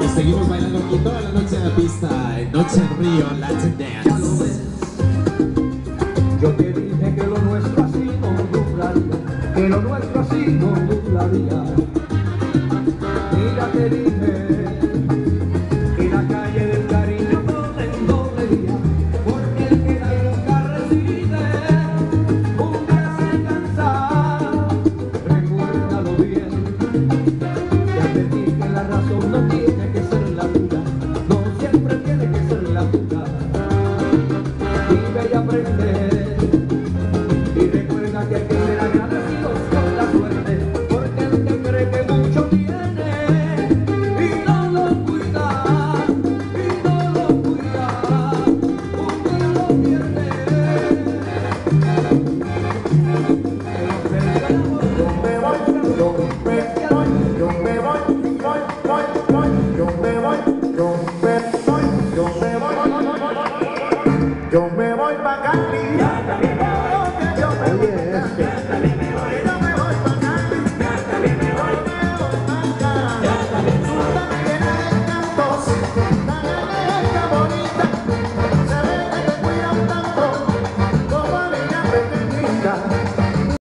Y seguimos bailando aquí toda la noche en la pista, en Noche en Río Latin Dance. Yo te dije que lo nuestro ha sido un que lo nuestro Yo me voy pa' Cali. Oye, este.